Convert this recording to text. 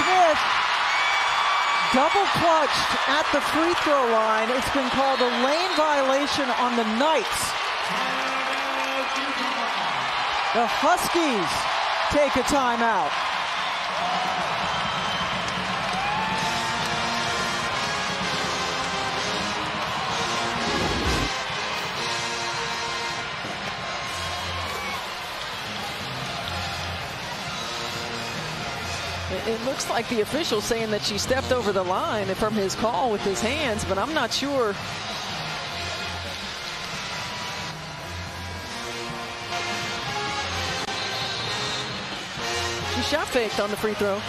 Smith double clutched at the free throw line. It's been called a lane violation on the Knights. The Huskies take a timeout. It looks like the official saying that she stepped over the line from his call with his hands, but I'm not sure. She shot faked on the free throw.